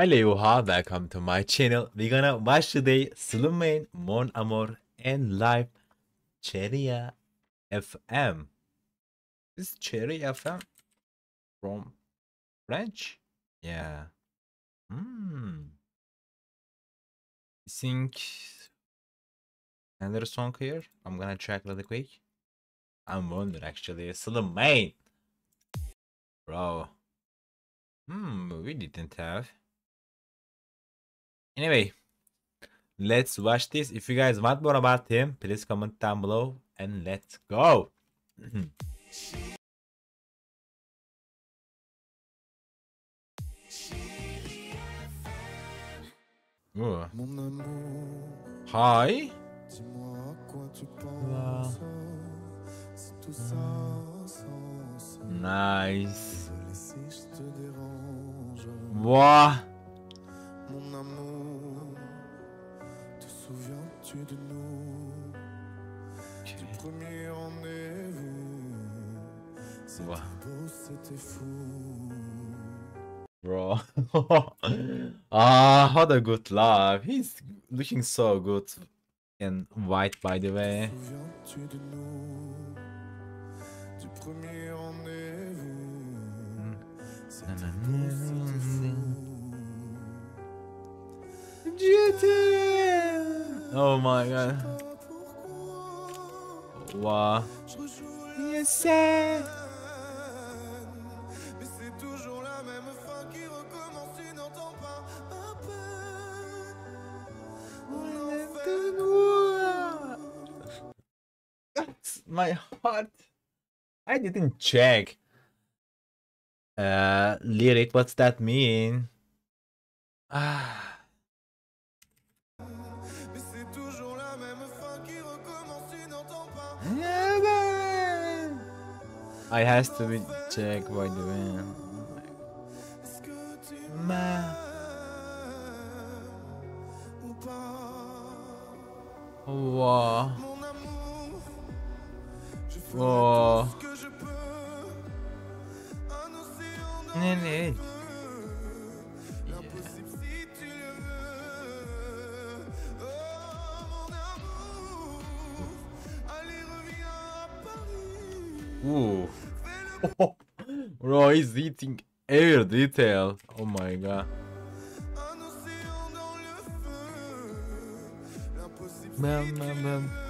Hello, welcome to my channel. We're gonna watch today Slimane, Mon Amour, and live Chérie FM. Is Chérie FM from French? Yeah. Hmm. I think another song here. I'm gonna check really quick. I'm wondering actually. Slimane. Bro. Hmm, we didn't have. Anyway, let's watch this. If you guys want more about him, please comment down below and let's go. Ooh. Hi. à quoi Wow. beau, c'était fou. Bro. ah, what a good love. He's looking so good in white, by the way. Souviens-tu de nous Du premier rendez-vous C'était beau, c'était fou. GT. Oh my god. Wow. Yes, sir. My heart. I didn't check. Uh, lyric, what's that mean? Ah. I has to be checked by the way. Tu Ma. Wow. Tu le veux. Oh mon amour, allez reviens à Paris. Ooh. Bro, he's eating air detail. Oh my god. un océan dans le feu. L'impossible si Bam, bam, bam.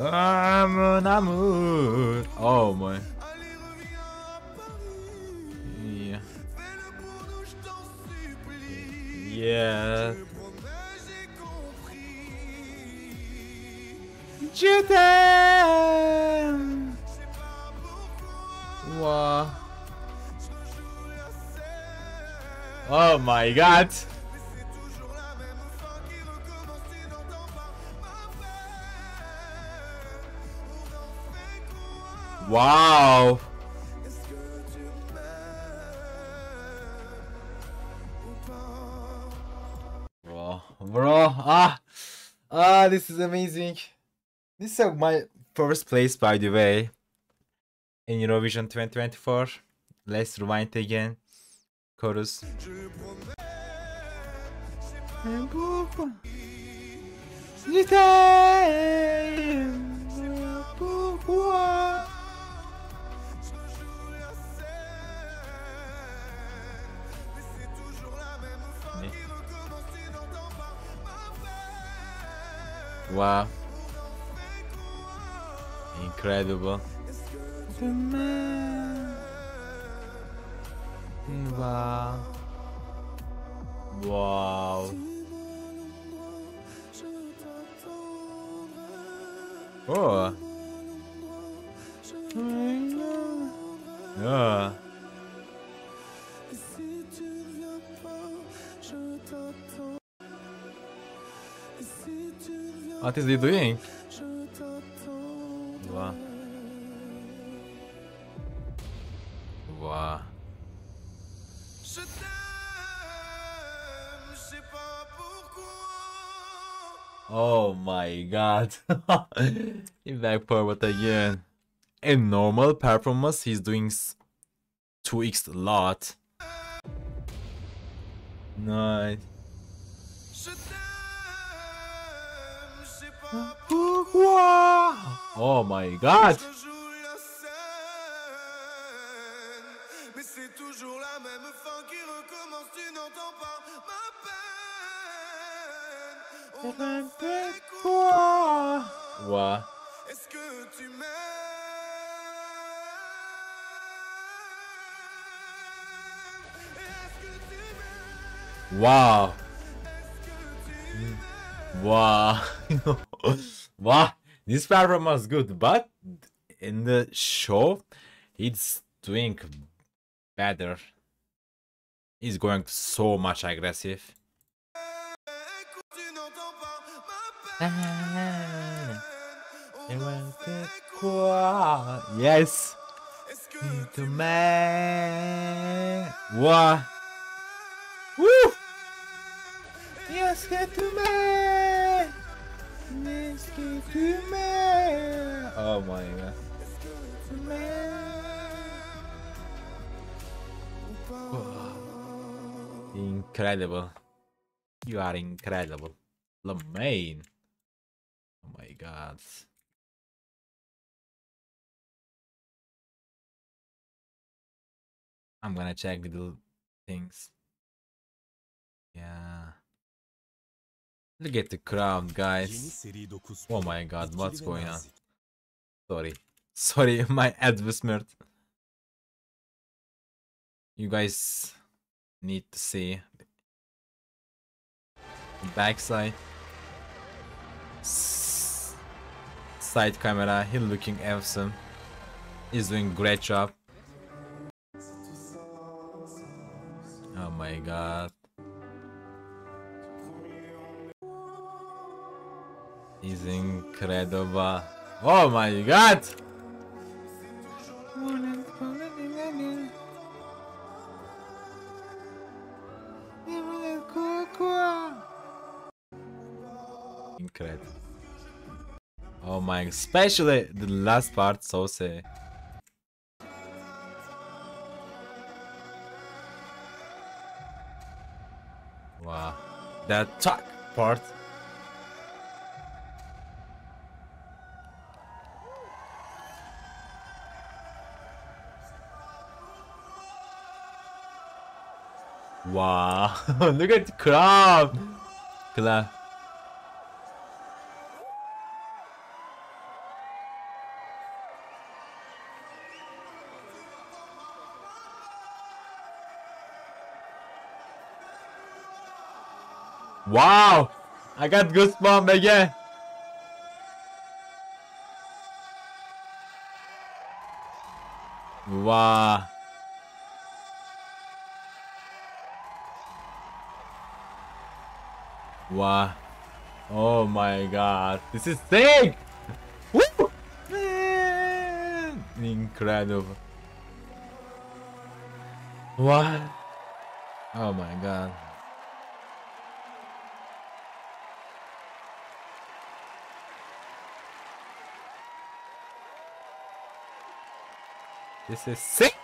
Ah, mon amour. Oh my. Allez reviens à Paris. Yeah. Fais-le pour nous, je t'en supplie. Yeah. Je te promets, j'ai compris. Je t'aime. Je sais pas pourquoi. Wow. Je rejoue la scène. Oh my god. Wow. Bro, bro, ah, ah, this is amazing. This is my first place, by the way, in Eurovision 2024. Let's rewind again. Chorus. Wow, On en fait quoi incredible. Est-ce que tu Wow. Wow. T'attendrai. Oh. oh. What is he doing? je t'attends. Wow. Wow. Je t'aime, je sais pas pourquoi. Oh my god. In back forward again. In normal performance, he's doing s- 2x a lot. Nice. Pourquoi? Oh my god. Mais c'est toujours la même fin qui recommence. Tu n'entends pas ma peine. On en fait quoi? Wow. Est-ce que tu m'aimes? Et Est-ce que tu m'aimes? Wow. Wow. wow. This performance was good, but in the show, it's doing better. He's going so much aggressive. Yes. Wow. Woo. Yes, to me. Oh my god. Incredible. You are incredible. Lamaine. Oh my god. I'm gonna check the things. Yeah. Look at the crowd, guys. Oh my god, what's going on? Sorry. Sorry, my advertisement. You guys need to see the backside. S- Side camera, he looking awesome. He's doing great job. He's incredible. Oh my god! Incredible. Oh my, especially the last part, so say. Wow. That talk part. Wow. Look at the crowd. Clap. Wow! I got goosebumps again. Wow. Wow. Oh my god. This is sick! Woo! Man! Incredible. What? Oh my god. This is sick!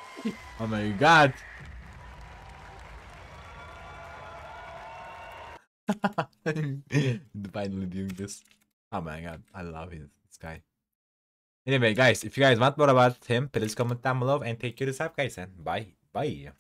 Oh my god! Finally doing this. Oh my god, I love this guy. Anyway, guys, if you guys want more about him, please comment down below and take care of yourself, guys, and bye. Bye.